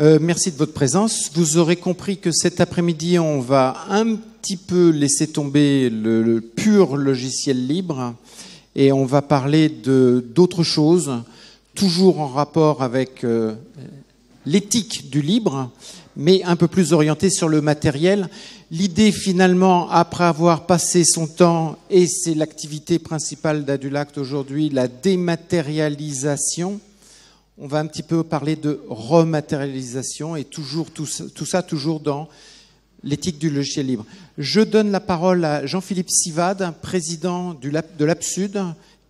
Euh, merci de votre présence. Vous aurez compris que cet après-midi, on va un petit peu laisser tomber le, pur logiciel libre et on va parler d'autres choses, toujours en rapport avec euh, l'éthique du libre, mais un peu plus orienté sur le matériel. L'idée finalement, après avoir passé son temps, et c'est l'activité principale d'Adulact aujourd'hui, la dématérialisation, on va un petit peu parler de rematérialisation et toujours tout ça, toujours dans l'éthique du logiciel libre. Je donne la parole à Jean-Philippe Sivade, président de l'Absud,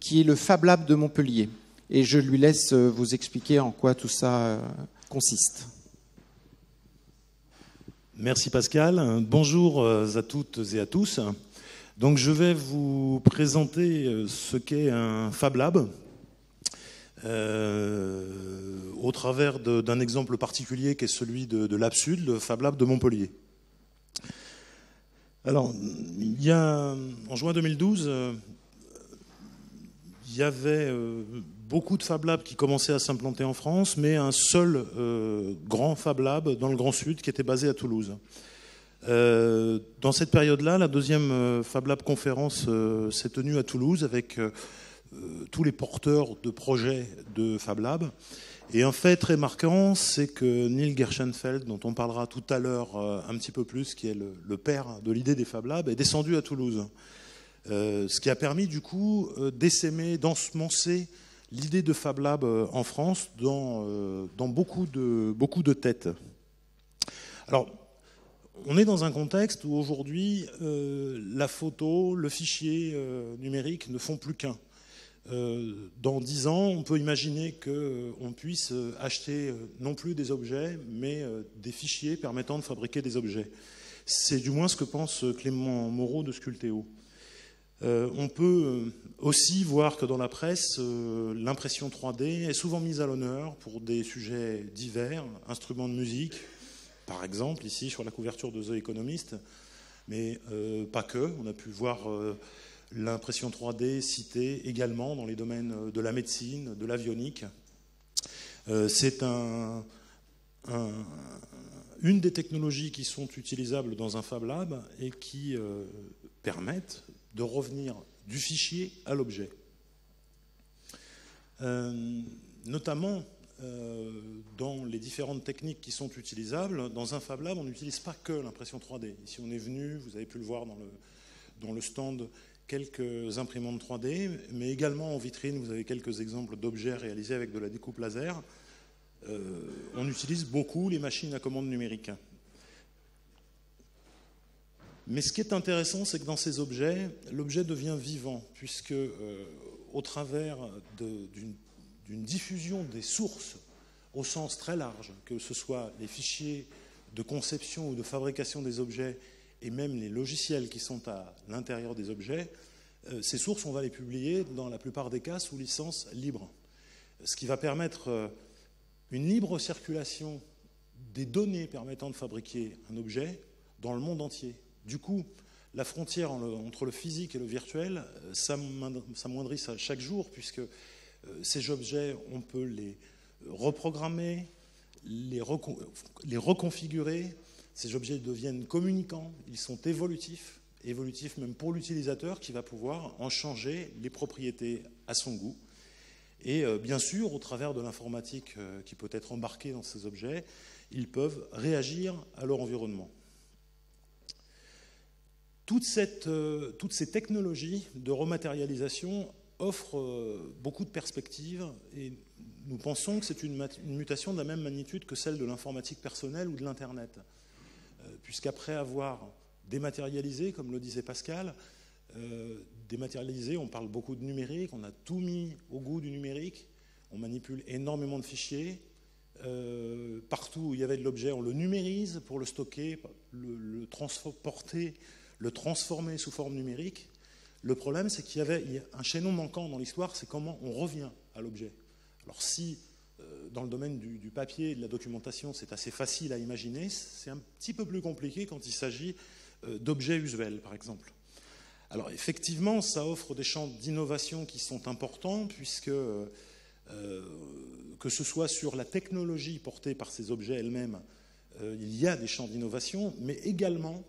qui est le Fab Lab de Montpellier. Et je lui laisse euh, vous expliquer en quoi tout ça euh, consiste. Merci Pascal. Bonjour euh, à toutes et à tous. Donc je vais vous présenter ce qu'est un Fab Lab. Euh, au travers d'un exemple particulier qui est celui de, l'Absud, le Fab Lab de Montpellier. Alors, en juin 2012, euh, il y avait euh, beaucoup de Fab Labs qui commençaient à s'implanter en France, mais un seul grand Fab Lab dans le Grand Sud qui était basé à Toulouse. dans cette période-là, la deuxième Fab Lab conférence s'est tenue à Toulouse avec tous les porteurs de projets de Fab Lab. Et un fait très marquant, c'est que Neil Gershenfeld, dont on parlera tout à l'heure euh, un petit peu plus, qui est le, père de l'idée des Fab Labs, est descendu à Toulouse. Euh, ce qui a permis du coup d'essaimer, d'ensemencer l'idée de Fab Lab en France dans, dans beaucoup, de, beaucoup de têtes. Alors, on est dans un contexte où aujourd'hui, la photo, le fichier numérique ne font plus qu'un. Euh, dans dix ans, on peut imaginer qu'on euh, puisse euh, acheter non plus des objets, mais des fichiers permettant de fabriquer des objets. C'est du moins ce que pense Clément Moreau de Sculteo. on peut aussi voir que dans la presse, l'impression 3D est souvent mise à l'honneur pour des sujets divers, instruments de musique, par exemple, ici sur la couverture de The Economist, mais pas que. On a pu voir l'impression 3D citée également dans les domaines de la médecine, de l'avionique. Euh, c'est une des technologies qui sont utilisables dans un Fab Lab et qui euh, permettent de revenir du fichier à l'objet. Euh, notamment dans les différentes techniques qui sont utilisables, dans un Fab Lab, on n'utilise pas que l'impression 3D. Ici, on est venu, vous avez pu le voir dans le stand quelques imprimantes 3D, mais également en vitrine, vous avez quelques exemples d'objets réalisés avec de la découpe laser. Euh, on utilise beaucoup les machines à commande numérique. Mais ce qui est intéressant, c'est que dans ces objets, l'objet devient vivant, puisque euh, au travers d'une diffusion des sources au sens très large, que ce soit les fichiers de conception ou de fabrication des objets et même les logiciels qui sont à l'intérieur des objets, euh, ces sources, on va les publier dans la plupart des cas sous licence libre. Ce qui va permettre euh, une libre circulation des données permettant de fabriquer un objet dans le monde entier. Du coup, la frontière entre le physique et le virtuel euh, s'amoindrit chaque jour, puisque ces objets, on peut les reprogrammer, les, reconfigurer, ces objets deviennent communicants, ils sont évolutifs, évolutifs même pour l'utilisateur qui va pouvoir en changer les propriétés à son goût. Et euh, bien sûr, au travers de l'informatique euh, qui peut être embarquée dans ces objets, ils peuvent réagir à leur environnement. Euh, toutes ces technologies de rematérialisation offrent beaucoup de perspectives et nous pensons que c'est une, mutation de la même magnitude que celle de l'informatique personnelle ou de l'Internet puisqu'après avoir dématérialisé, comme le disait Pascal, euh, dématérialisé, on parle beaucoup de numérique, on a tout mis au goût du numérique, on manipule énormément de fichiers. Euh, partout où il y avait de l'objet, on le numérise pour le stocker, le, transporter, le transformer sous forme numérique. Le problème, c'est qu'il y avait un chaînon manquant dans l'histoire, c'est comment on revient à l'objet. Alors si euh, dans le domaine du, papier et de la documentation, c'est assez facile à imaginer. C'est un petit peu plus compliqué quand il s'agit euh, d'objets usuels, par exemple. Alors effectivement, ça offre des champs d'innovation qui sont importants, puisque euh, que ce soit sur la technologie portée par ces objets elles-mêmes, il y a des champs d'innovation, mais également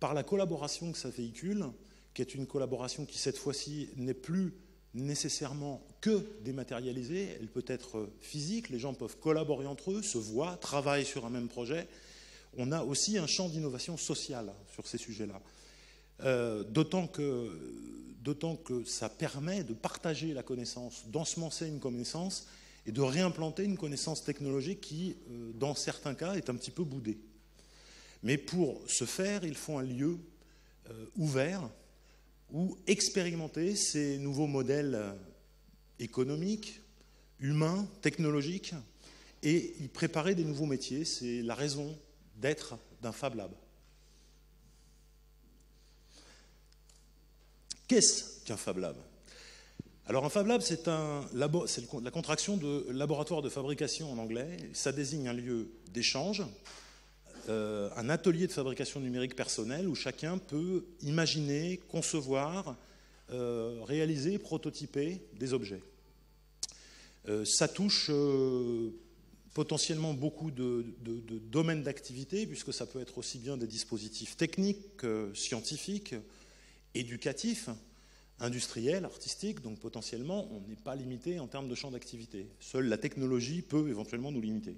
par la collaboration que ça véhicule, qui est une collaboration qui cette fois-ci n'est plus nécessairement que dématérialisée, elle peut être physique, les gens peuvent collaborer entre eux, se voient, travaillent sur un même projet. On a aussi un champ d'innovation sociale sur ces sujets-là. Euh, d'autant que, que ça permet de partager la connaissance, d'ensemencer une connaissance et de réimplanter une connaissance technologique qui, euh, dans certains cas, est un petit peu boudée. Mais pour ce faire, il faut un lieu euh, ouvert ou expérimenter ces nouveaux modèles économiques, humains, technologiques, et y préparer des nouveaux métiers. C'est la raison d'être d'un Fab Lab. Qu'est-ce qu'un Fab Lab? Alors un Fab Lab, c'est la contraction de laboratoire de fabrication en anglais. Ça désigne un lieu d'échange, euh, un atelier de fabrication numérique personnelle où chacun peut imaginer, concevoir, euh, réaliser, prototyper des objets. Euh, ça touche potentiellement beaucoup de, domaines d'activité, puisque ça peut être aussi bien des dispositifs techniques, scientifiques, éducatifs, industriels, artistiques, donc potentiellement on n'est pas limité en termes de champ d'activité. Seule la technologie peut éventuellement nous limiter.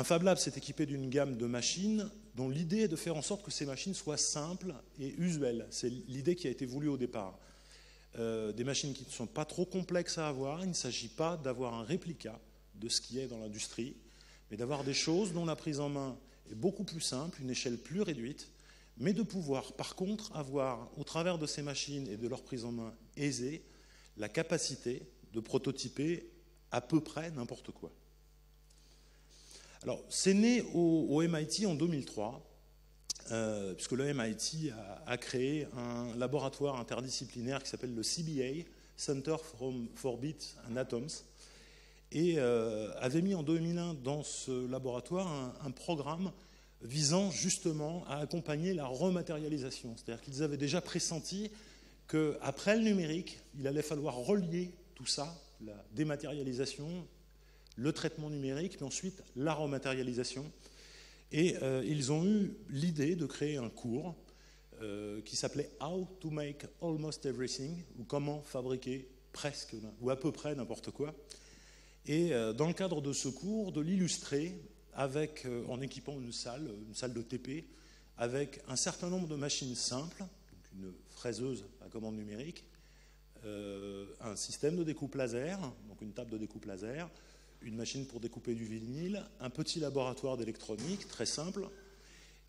Un Fab Lab s'est équipé d'une gamme de machines dont l'idée est de faire en sorte que ces machines soient simples et usuelles. C'est l'idée qui a été voulue au départ. Euh, des machines qui ne sont pas trop complexes à avoir. Il ne s'agit pas d'avoir un réplica de ce qui est dans l'industrie, mais d'avoir des choses dont la prise en main est beaucoup plus simple, une échelle plus réduite, mais de pouvoir par contre avoir, au travers de ces machines et de leur prise en main aisée, la capacité de prototyper à peu près n'importe quoi. Alors, c'est né au, MIT en 2003, euh, puisque le MIT a, créé un laboratoire interdisciplinaire qui s'appelle le CBA, Center for Bits and Atoms, et euh, avait mis en 2001 dans ce laboratoire un, programme visant justement à accompagner la rematérialisation. C'est-à-dire qu'ils avaient déjà pressenti qu'après le numérique, il allait falloir relier tout ça, la dématérialisation, le traitement numérique, puis ensuite la rematérialisation. Et euh, ils ont eu l'idée de créer un cours euh, qui s'appelait How to make almost everything, ou comment fabriquer presque ou à peu près n'importe quoi. Et euh, dans le cadre de ce cours, de l'illustrer avec, en équipant une salle, une salle de TP, avec un certain nombre de machines simples, une fraiseuse à commande numérique, un système de découpe laser, donc une table de découpe laser, une machine pour découper du vinyle, un petit laboratoire d'électronique très simple,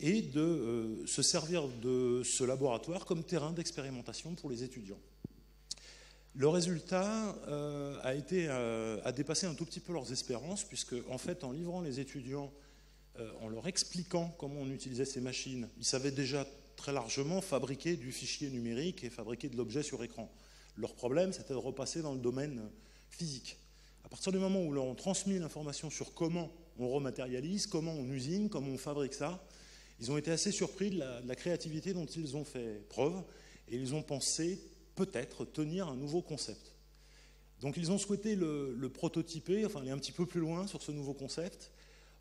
et de euh, se servir de ce laboratoire comme terrain d'expérimentation pour les étudiants. Le résultat euh, a, été, euh, a dépassé un tout petit peu leurs espérances, puisque en fait, en livrant les étudiants, en leur expliquant comment on utilisait ces machines, ils savaient déjà très largement fabriquer du fichier numérique et fabriquer de l'objet sur écran. Leur problème, c'était de repasser dans le domaine physique. À partir du moment où on transmis l'information sur comment on rematérialise, comment on usine, comment on fabrique ça, ils ont été assez surpris de la, créativité dont ils ont fait preuve et ils ont pensé peut-être tenir un nouveau concept. Donc ils ont souhaité le, prototyper, enfin aller un petit peu plus loin sur ce nouveau concept,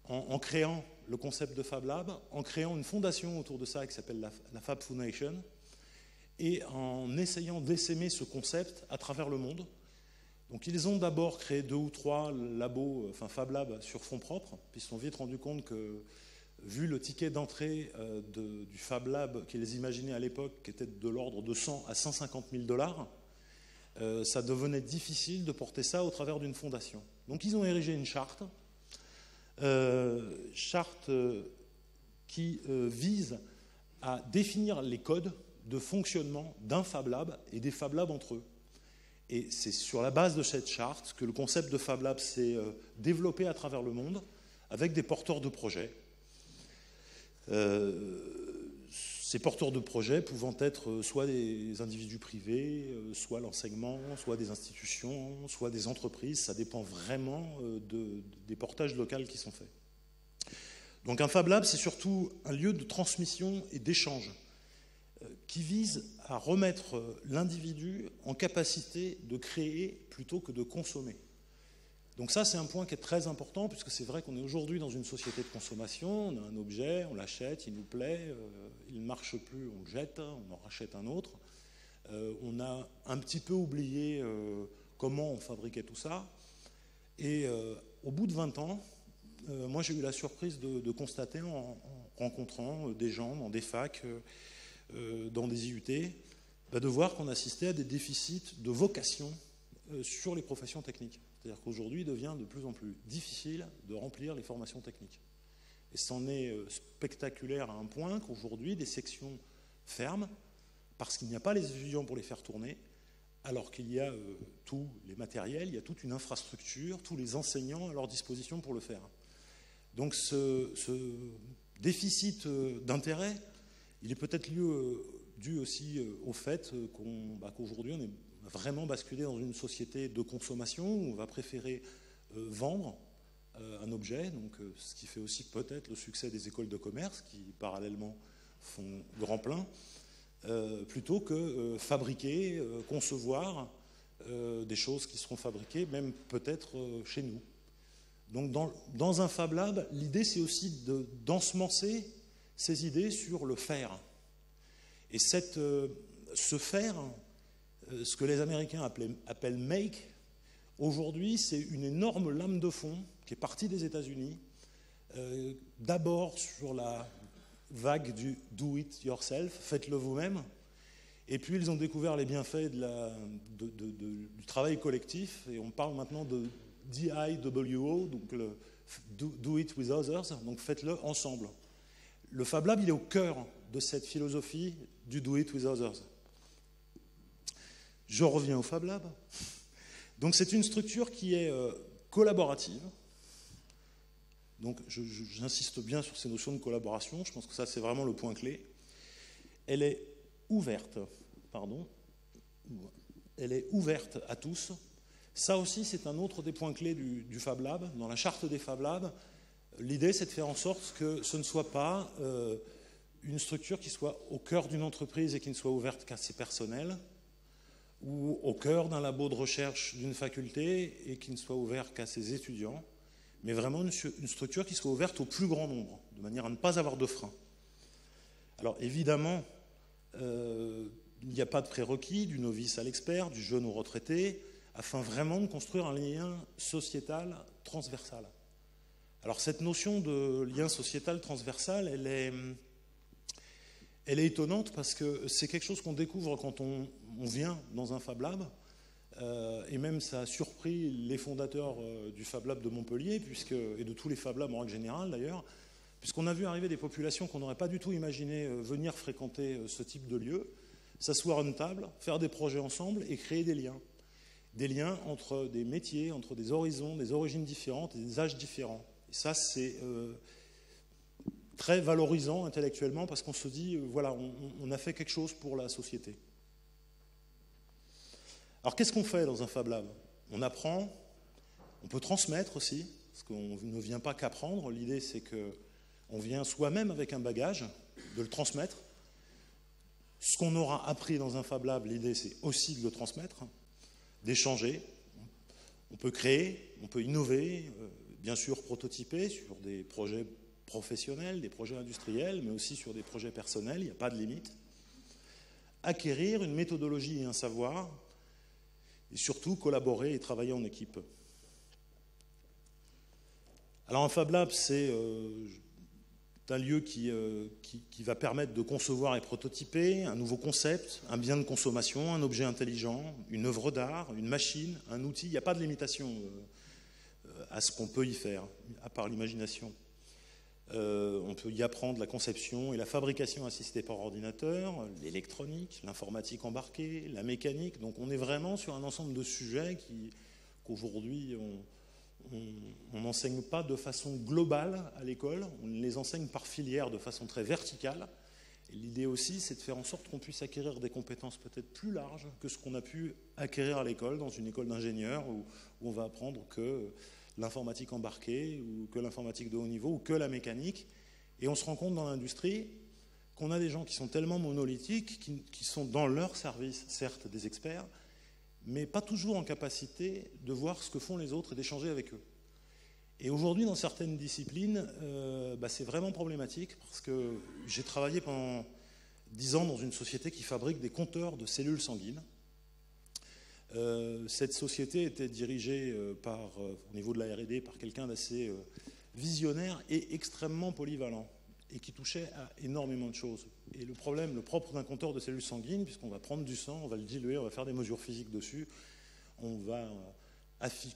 en, créant le concept de Fab Lab, en créant une fondation autour de ça qui s'appelle la, la Fab Foundation, et en essayant d'essaimer ce concept à travers le monde donc ils ont d'abord créé deux ou trois labos, enfin Fab Labs sur fonds propres, puis ils se sont vite rendus compte que, vu le ticket d'entrée euh, du Fab Lab qu'ils imaginaient à l'époque, qui était de l'ordre de 100 à 150 000 dollars, euh, ça devenait difficile de porter ça au travers d'une fondation. Donc ils ont érigé une charte, euh, charte qui vise à définir les codes de fonctionnement d'un Fab Lab et des Fab Labs entre eux. Et c'est sur la base de cette charte que le concept de Fab Lab s'est euh, développé à travers le monde avec des porteurs de projets. Euh, ces porteurs de projets pouvant être euh, soit des individus privés, soit l'enseignement, soit des institutions, soit des entreprises, ça dépend vraiment des portages locaux qui sont faits. Donc un Fab Lab, c'est surtout un lieu de transmission et d'échange qui vise à remettre l'individu en capacité de créer plutôt que de consommer. Donc ça, c'est un point qui est très important, puisque c'est vrai qu'on est aujourd'hui dans une société de consommation, on a un objet, on l'achète, il nous plaît, euh, il ne marche plus, on le jette, on en rachète un autre. Euh, on a un petit peu oublié euh, comment on fabriquait tout ça. Et au bout de 20 ans, moi j'ai eu la surprise de, constater en, rencontrant des gens dans des facs, dans des IUT, bah, de voir qu'on assistait à des déficits de vocation sur les professions techniques. C'est-à-dire qu'aujourd'hui, il devient de plus en plus difficile de remplir les formations techniques. Et c'en est euh, spectaculaire à un point qu'aujourd'hui, des sections ferment parce qu'il n'y a pas les étudiants pour les faire tourner, alors qu'il y a euh, tous les matériels, il y a toute une infrastructure, tous les enseignants à leur disposition pour le faire. Donc ce, déficit euh, d'intérêt, il est peut-être dû aussi au fait bah, qu'aujourd'hui on est vraiment basculer dans une société de consommation où on va préférer euh, vendre euh, un objet, donc, euh, ce qui fait aussi peut-être le succès des écoles de commerce qui parallèlement font grand plein, plutôt que fabriquer, concevoir des choses qui seront fabriquées, même peut-être chez nous. Donc dans, un Fab Lab, l'idée c'est aussi d'ensemencer ces idées sur le faire. Et cette, ce faire, euh, ce que les Américains appellent make, aujourd'hui, c'est une énorme lame de fond qui est partie des États-Unis, euh, d'abord sur la vague du do it yourself, faites-le vous-même, et puis ils ont découvert les bienfaits du travail collectif, et on parle maintenant de DIWO, donc le do, it with others, donc faites-le ensemble. Le Fab Lab, il est au cœur de cette philosophie du do it with others. Je reviens au Fab Lab. Donc c'est une structure qui est euh, collaborative. Donc j'insiste bien sur ces notions de collaboration, je pense que ça c'est vraiment le point clé. Elle est ouverte, pardon, elle est ouverte à tous. Ça aussi c'est un autre des points clés du, Fab Lab. Dans la charte des Fab Labs, l'idée c'est de faire en sorte que ce ne soit pas euh, une structure qui soit au cœur d'une entreprise et qui ne soit ouverte qu'à ses personnels, ou au cœur d'un labo de recherche d'une faculté et qui ne soit ouvert qu'à ses étudiants, mais vraiment une, structure qui soit ouverte au plus grand nombre, de manière à ne pas avoir de frein. Alors évidemment, euh, il n'y a pas de prérequis du novice à l'expert, du jeune au retraité, afin vraiment de construire un lien sociétal transversal. Alors cette notion de lien sociétal transversal, elle est, étonnante parce que c'est quelque chose qu'on découvre quand on, vient dans un Fab Lab. Euh, et même ça a surpris les fondateurs euh, du Fab Lab de Montpellier, puisque, et de tous les Fab Labs en règle générale d'ailleurs, puisqu'on a vu arriver des populations qu'on n'aurait pas du tout imaginé euh, venir fréquenter ce type de lieu, s'asseoir à une table, faire des projets ensemble et créer des liens. Des liens entre des métiers, entre des horizons, des origines différentes et des âges différents. Et ça, c'est très valorisant intellectuellement parce qu'on se dit, euh, voilà, on, a fait quelque chose pour la société. Alors qu'est-ce qu'on fait dans un Fab Lab? On apprend, on peut transmettre aussi, parce qu'on ne vient pas qu'apprendre. L'idée, c'est qu'on vient soi-même avec un bagage, de le transmettre. Ce qu'on aura appris dans un Fab Lab, l'idée, c'est aussi de le transmettre, d'échanger. On peut créer, on peut innover, euh, bien sûr prototyper sur des projets professionnels, des projets industriels, mais aussi sur des projets personnels, il n'y a pas de limite. Acquérir une méthodologie et un savoir, et surtout collaborer et travailler en équipe. Alors un Fab Lab, c'est euh, un lieu euh, qui, va permettre de concevoir et prototyper un nouveau concept, un bien de consommation, un objet intelligent, une œuvre d'art, une machine, un outil. Il n'y a pas de limitation euh, à ce qu'on peut y faire, à part l'imagination. Euh, on peut y apprendre la conception et la fabrication assistée par ordinateur, l'électronique, l'informatique embarquée, la mécanique. Donc on est vraiment sur un ensemble de sujets qu'aujourd'hui on n'enseigne pas de façon globale à l'école, on les enseigne par filière de façon très verticale. L'idée aussi, c'est de faire en sorte qu'on puisse acquérir des compétences peut-être plus larges que ce qu'on a pu acquérir à l'école, dans une école d'ingénieurs, où, on va apprendre que l'informatique embarquée, ou que l'informatique de haut niveau, ou que la mécanique. Et on se rend compte dans l'industrie qu'on a des gens qui sont tellement monolithiques, qui, sont dans leur service, certes, des experts, mais pas toujours en capacité de voir ce que font les autres et d'échanger avec eux. Et aujourd'hui, dans certaines disciplines, euh, bah, c'est vraiment problématique parce que j'ai travaillé pendant dix ans dans une société qui fabrique des compteurs de cellules sanguines. Euh, cette société était dirigée euh, par, au niveau de la R&D par quelqu'un d'assez visionnaire et extrêmement polyvalent et qui touchait à énormément de choses. Et le problème, le propre d'un compteur de cellules sanguines, puisqu'on va prendre du sang, on va le diluer, on va faire des mesures physiques dessus, on va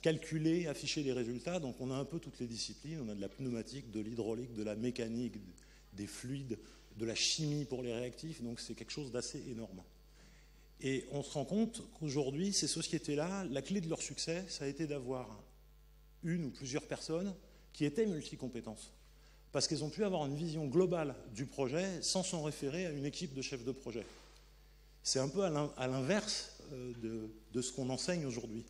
calculer, afficher les résultats. Donc on a un peu toutes les disciplines. On a de la pneumatique, de l'hydraulique, de la mécanique, des fluides, de la chimie pour les réactifs. Donc c'est quelque chose d'assez énorme. Et on se rend compte qu'aujourd'hui, ces sociétés-là, la clé de leur succès, ça a été d'avoir une ou plusieurs personnes qui étaient multicompétences. Parce qu'elles ont pu avoir une vision globale du projet sans s'en référer à une équipe de chefs de projet. C'est un peu à l'inverse euh, de ce qu'on enseigne aujourd'hui.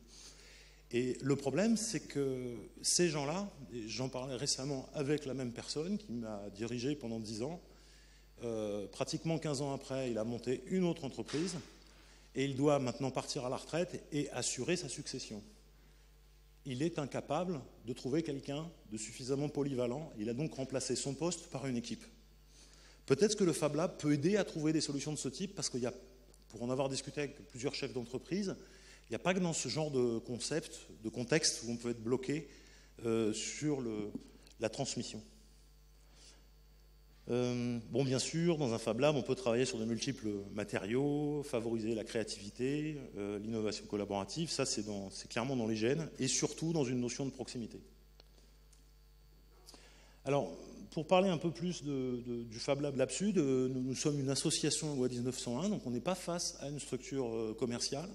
Et le problème, c'est que ces gens-là, j'en parlais récemment avec la même personne qui m'a dirigé pendant 10 ans, euh, pratiquement 15 ans après, il a monté une autre entreprise et il doit maintenant partir à la retraite et assurer sa succession. Il est incapable de trouver quelqu'un de suffisamment polyvalent. Il a donc remplacé son poste par une équipe. Peut-être que le Fab Lab peut aider à trouver des solutions de ce type parce qu'il y a, pour en avoir discuté avec plusieurs chefs d'entreprise, il n'y a pas que dans ce genre de concept, de contexte où on peut être bloqué euh, sur la transmission. Euh, bon, bien sûr, dans un Fab Lab, on peut travailler sur de multiples matériaux, favoriser la créativité, euh, l'innovation collaborative, ça c'est clairement dans les gènes, et surtout dans une notion de proximité. Alors, pour parler un peu plus du Fab Lab Labsud, nous, nous, sommes une association loi 1901, donc on n'est pas face à une structure commerciale.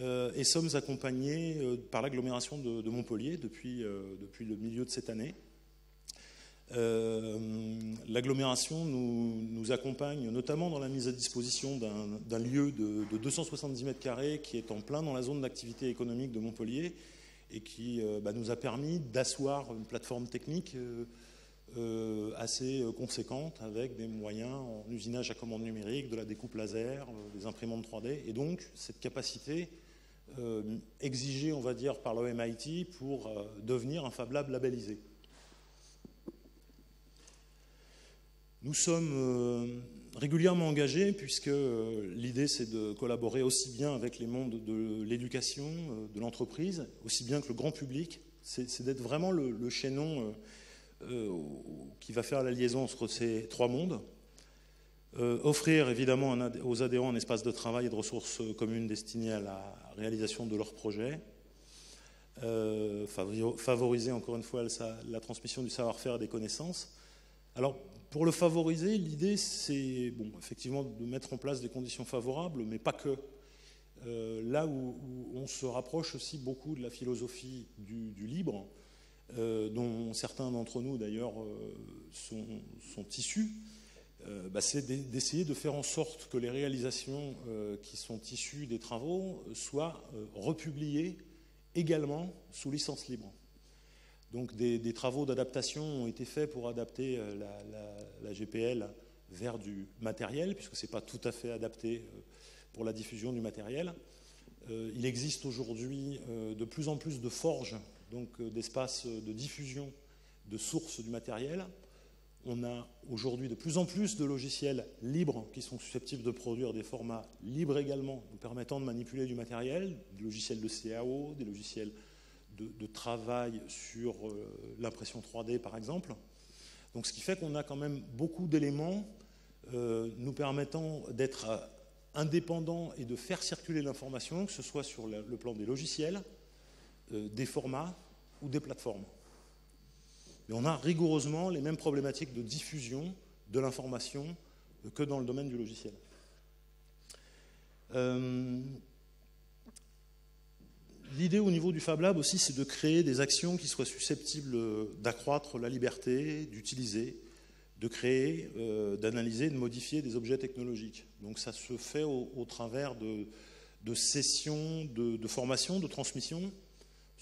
Euh, et sommes accompagnés euh, par l'agglomération de, Montpellier depuis, euh, depuis le milieu de cette année. L'agglomération nous, accompagne notamment dans la mise à disposition d'un lieu de, 270 mètres carrés qui est en plein dans la zone d'activité économique de Montpellier et qui bah, nous a permis d'asseoir une plateforme technique assez conséquente avec des moyens en usinage à commande numérique, de la découpe laser, des imprimantes 3D. Et donc cette capacité euh, exigé, on va dire, par l'OMIT pour euh, devenir un Fab Lab labellisé. Nous sommes euh, régulièrement engagés puisque l'idée c'est de collaborer aussi bien avec les mondes de l'éducation, de l'entreprise, aussi bien que le grand public. C'est d'être vraiment le, chaînon qui va faire la liaison entre ces trois mondes. Euh, offrir évidemment aux adhérents un espace de travail et de ressources communes destinées à la réalisation de leurs projets. Euh, favoriser encore une fois la, transmission du savoir-faire et des connaissances. Alors, pour le favoriser, l'idée, c'est effectivement de mettre en place des conditions favorables, mais pas que. Euh, là où, on se rapproche aussi beaucoup de la philosophie du, libre, dont certains d'entre nous d'ailleurs sont, sont, issus, euh, bah, c'est d'essayer de faire en sorte que les réalisations euh, qui sont issues des travaux soient euh, republiées également sous licence libre. Donc des, travaux d'adaptation ont été faits pour adapter la, GPL vers du matériel, puisque ce n'est pas tout à fait adapté pour la diffusion du matériel. il existe aujourd'hui de plus en plus de forges, donc d'espaces de diffusion de sources du matériel. On a aujourd'hui de plus en plus de logiciels libres qui sont susceptibles de produire des formats libres également, nous permettant de manipuler du matériel, des logiciels de CAO, des logiciels de, travail sur euh, l'impression 3D par exemple. Donc ce qui fait qu'on a quand même beaucoup d'éléments euh, nous permettant d'être euh, indépendants et de faire circuler l'information, que ce soit sur le plan des logiciels, des formats ou des plateformes. On a rigoureusement les mêmes problématiques de diffusion de l'information que dans le domaine du logiciel. L'idée au niveau du Fab Lab aussi, c'est de créer des actions qui soient susceptibles d'accroître la liberté, d'utiliser, de créer, euh, d'analyser, de modifier des objets technologiques. Donc ça se fait au, travers de, sessions de, de formation, de transmission,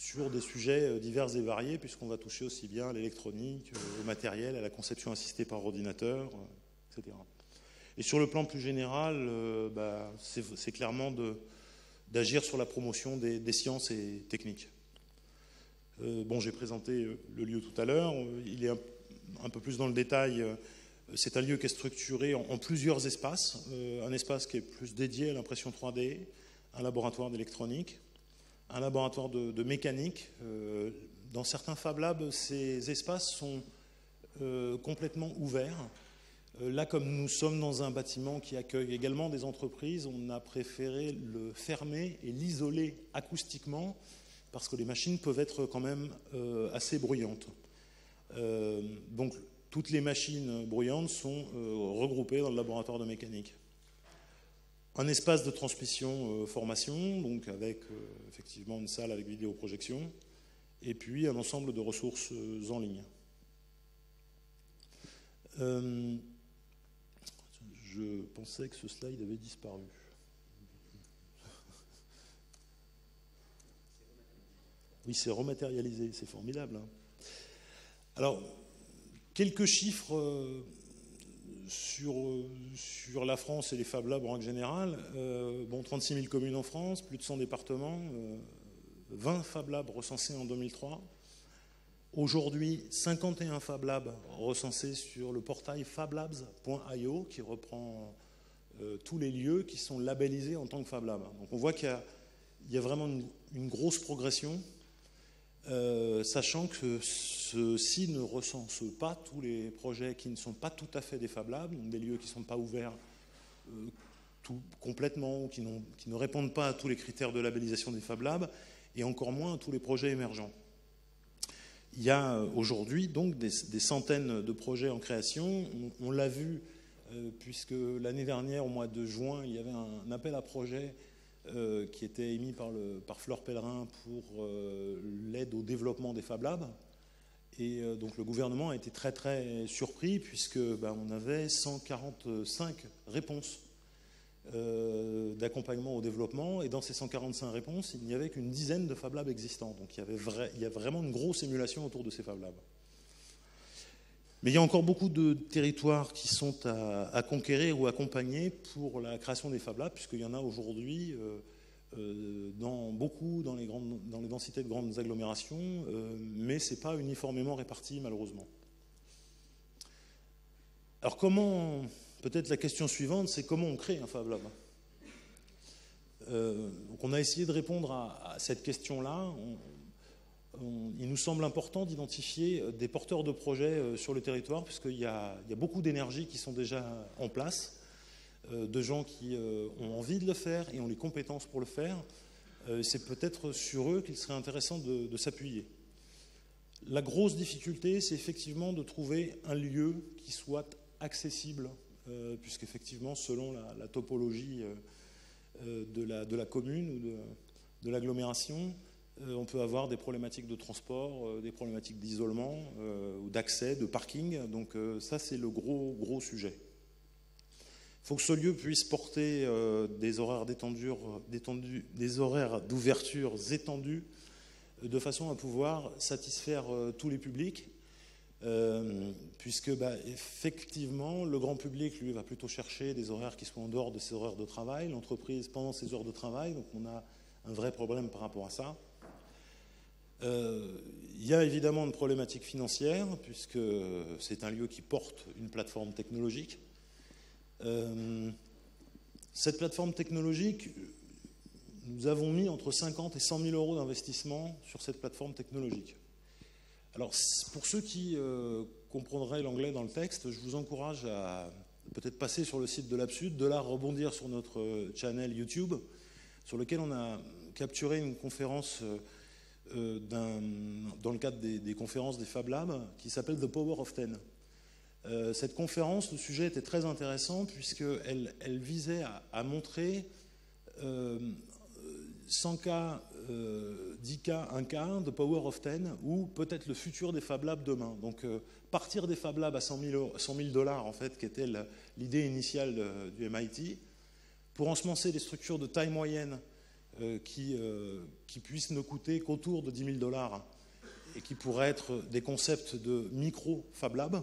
sur des sujets euh, divers et variés, puisqu'on va toucher aussi bien à l'électronique, euh, au matériel, à la conception assistée par ordinateur, euh, etc. Et sur le plan plus général, bah, c'est clairement de, d'agir sur la promotion des, sciences et techniques. bon, j'ai présenté le lieu tout à l'heure. Il est un, peu plus dans le détail. C'est un lieu qui est structuré en, plusieurs espaces. un espace qui est plus dédié à l'impression 3D, un laboratoire d'électronique, un laboratoire de, mécanique. dans certains Fab Labs, ces espaces sont complètement ouverts. Euh, là, comme nous sommes dans un bâtiment qui accueille également des entreprises, on a préféré le fermer et l'isoler acoustiquement parce que les machines peuvent être quand même euh, assez bruyantes. Euh, donc, toutes les machines bruyantes sont regroupées dans le laboratoire de mécanique. Un espace de transmission formation, donc avec effectivement une salle avec vidéoprojection, et puis un ensemble de ressources en ligne. Je pensais que ce slide avait disparu. Oui, c'est rematérialisé, c'est formidable. Hein. Alors, quelques chiffres euh, sur, sur la France et les Fab Labs en règle générale. Euh, bon, 36 000 communes en France, plus de 100 départements, 20 euh, Fab Labs recensés en 2003. Aujourd'hui, 51 Fab Labs recensés sur le portail fablabs.io qui reprend euh, tous les lieux qui sont labellisés en tant que Fab Lab. Donc on voit qu'il y, a vraiment une, grosse progression, euh, sachant que ceci ne recense pas tous les projets qui ne sont pas tout à fait des Fab Labs, donc des lieux qui ne sont pas ouverts euh, complètement ou qui, qui, ne répondent pas à tous les critères de labellisation des Fab Labs, et encore moins à tous les projets émergents. Il y a euh, aujourd'hui donc des, centaines de projets en création. On, l'a vu euh, puisque l'année dernière, au mois de juin, il y avait un, appel à projet euh, qui était émis par, le, par Fleur Pellerin pour l'aide au développement des Fab Labs. Et donc le gouvernement a été très très surpris puisque ben, on avait 145 réponses euh, d'accompagnement au développement. Et dans ces 145 réponses, il n'y avait qu'une dizaine de Fab Labs existants. Donc il y, avait a vraiment une grosse émulation autour de ces Fab Labs. Mais il y a encore beaucoup de territoires qui sont à, conquérir ou accompagner pour la création des Fab Labs, puisqu'il y en a aujourd'hui euh, euh, dans beaucoup dans les, dans les densités de grandes agglomérations, mais ce n'est pas uniformément réparti malheureusement. Alors comment Peut-être la question suivante, c'est comment on crée un Fab Lab euh, on a essayé de répondre à, cette question-là. il nous semble important d'identifier euh, des porteurs de projets euh, sur le territoire, puisqu'il y, a beaucoup d'énergie qui sont déjà en place, de gens qui ont envie de le faire et ont les compétences pour le faire. c'est peut-être sur eux qu'il serait intéressant de, s'appuyer. La grosse difficulté, c'est effectivement de trouver un lieu qui soit accessible puisqu'effectivement, selon la, topologie euh, euh, de, la, commune ou de, l'agglomération, on peut avoir des problématiques de transport, des problématiques d'isolement ou d'accès, de parking. Donc ça, c'est le gros, gros sujet. Il faut que ce lieu puisse porter des horaires des horaires d'ouverture étendus, de façon à pouvoir satisfaire tous les publics euh, puisque bah, effectivement, le grand public, lui, va plutôt chercher des horaires qui soient en dehors de ses horaires de travail, l'entreprise pendant ses heures de travail, donc on a un vrai problème par rapport à ça. Euh, il y a évidemment une problématique financière, puisque c'est un lieu qui porte une plateforme technologique. Euh, cette plateforme technologique, nous avons mis entre 50 et 100 000 euros d'investissement sur cette plateforme technologique. Alors, pour ceux qui euh, comprendraient l'anglais dans le texte, je vous encourage à peut-être passer sur le site de l'Absud, de là rebondir sur notre euh, channel YouTube, sur lequel on a capturé une conférence euh, dans le cadre des, conférences des Fab Labs qui s'appelle The Power of Ten. cette conférence, le sujet était très intéressant puisqu'elle elle visait à, montrer 100 cas, 10 cas, 1 cas de Power of 10 ou peut-être le futur des Fab Labs demain. Donc euh, partir des Fab Labs à 100 000, dollars, en fait, qui était l'idée initiale du MIT, pour ensemencer des structures de taille moyenne euh, qui, euh, puissent ne coûter qu'autour de 10 000 dollars et qui pourraient être des concepts de micro Fab Lab,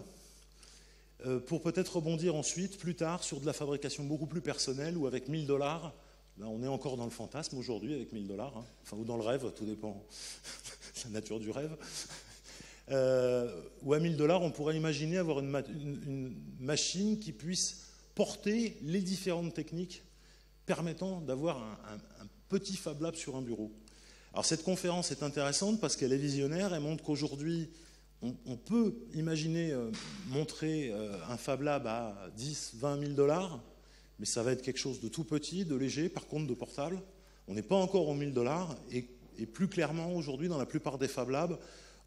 pour peut-être rebondir ensuite, plus tard, sur de la fabrication beaucoup plus personnelle, où avec 1000 dollars, Ben, on est encore dans le fantasme aujourd'hui avec 1000 dollars, hein. ou dans le rêve, tout dépend de la nature du rêve. Euh, ou à 1000 dollars, on pourrait imaginer avoir une, machine qui puisse porter les différentes techniques permettant d'avoir un, petit Fab Lab sur un bureau. Alors cette conférence est intéressante parce qu'elle est visionnaire, elle montre qu'aujourd'hui, on, peut imaginer euh, montrer euh, un Fab Lab à 10, 20 000 dollars, mais ça va être quelque chose de tout petit, de léger, par contre de portable. On n'est pas encore aux 1000 dollars, et, plus clairement, aujourd'hui, dans la plupart des Fab Labs,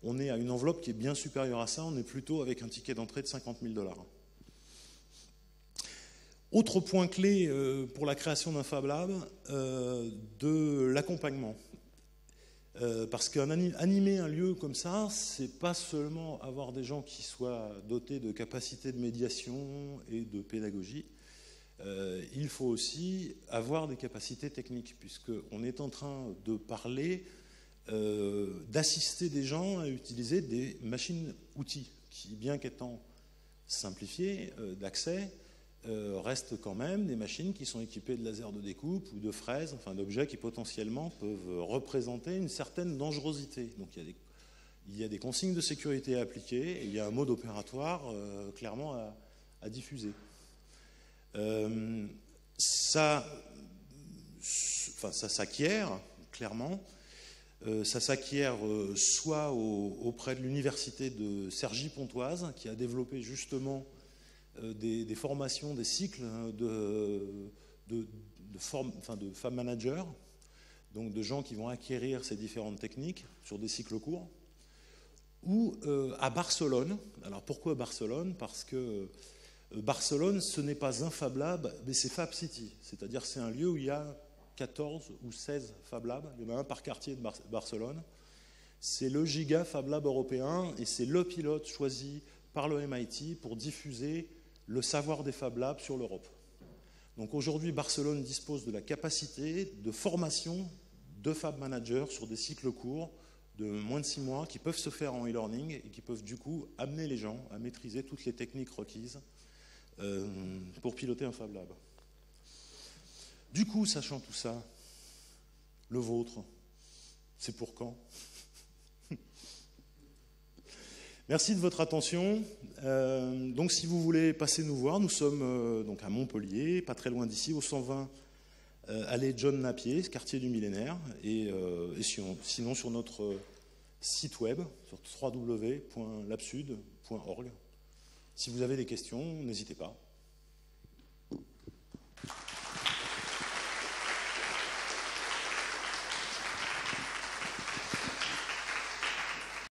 on est à une enveloppe qui est bien supérieure à ça, on est plutôt avec un ticket d'entrée de 50 000 dollars. Autre point clé euh, pour la création d'un Fab Lab, euh, de l'accompagnement. Euh, parce qu'animer un lieu comme ça, c'est pas seulement avoir des gens qui soient dotés de capacités de médiation et de pédagogie, il faut aussi avoir des capacités techniques, puisqu'on est en train de parler d'assister des gens à utiliser des machines-outils, qui, bien qu'étant simplifiées d'accès, euh, restent quand même des machines qui sont équipées de lasers de découpe ou de fraises, enfin d'objets qui potentiellement peuvent représenter une certaine dangerosité. Donc il y a des, consignes de sécurité à appliquer et il y a un mode opératoire euh, clairement à, diffuser. Euh, ça, enfin, ça s'acquiert clairement. ça s'acquiert soit auprès de l'université de Cergy-Pontoise, qui a développé justement euh, des, formations, des cycles hein, de, de, femmes managers, donc de gens qui vont acquérir ces différentes techniques sur des cycles courts, ou euh, à Barcelone. Alors pourquoi Barcelone? Parce que euh, Barcelone, ce n'est pas un Fab Lab, mais c'est Fab City. C'est-à-dire c'est un lieu où il y a 14 ou 16 Fab Labs. Il y en a un par quartier de Barcelone. C'est le giga Fab Lab européen et c'est le pilote choisi par le MIT pour diffuser le savoir des Fab Labs sur l'Europe. Donc aujourd'hui, Barcelone dispose de la capacité de formation de Fab Managers sur des cycles courts de moins de six mois qui peuvent se faire en e-learning et qui peuvent du coup amener les gens à maîtriser toutes les techniques requises euh, pour piloter un Fab Lab. Du coup, sachant tout ça, le vôtre, c'est pour quand? Merci de votre attention. Euh, donc, si vous voulez passer nous voir, nous sommes euh, donc à Montpellier, pas très loin d'ici, au 120 euh, allée John Napier, quartier du millénaire, et, sinon sur notre site web, sur www.lapsud.org. Si vous avez des questions, n'hésitez pas.